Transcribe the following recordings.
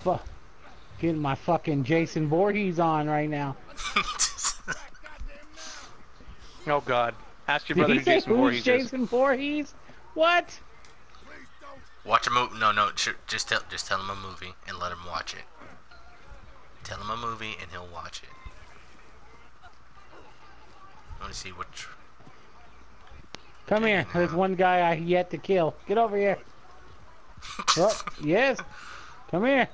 fu getting my fucking Jason Voorhees on right now. Oh God. Ask your Did brother he who say Jason who's Voorhees is. Jason Voorhees? What? Watch a movie. No, no. Just tell, just tell him a movie and let him watch it. Tell him a movie and he'll watch it. I want to see which. Come here. There's one guy I yet to kill. Get over here. oh, yes. Come here.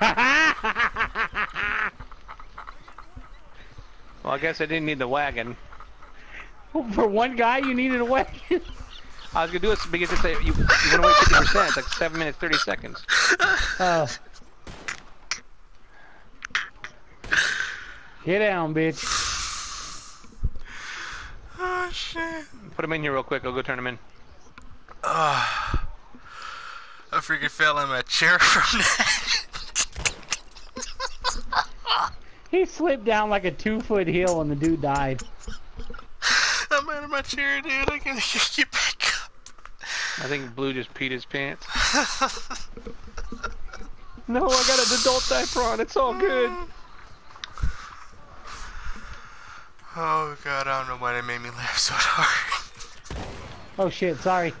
Well, I guess I didn't need the wagon. For one guy, you needed a wagon? I was gonna do it because it's a, you, you want to wait 50 percent. It's like seven minutes 30 seconds. Oh. Get down, bitch. oh shit! Put him in here real quick. I'll go turn him in. Oh, I freaking fell in my chair from that. He slipped down like a two foot hill and the dude died. I'm out of my chair, dude. I gotta get back up. I think Blue just peed his pants. no, I got an adult diaper on. It's all good. Oh god, I don't know why they made me laugh so hard. Oh shit, sorry.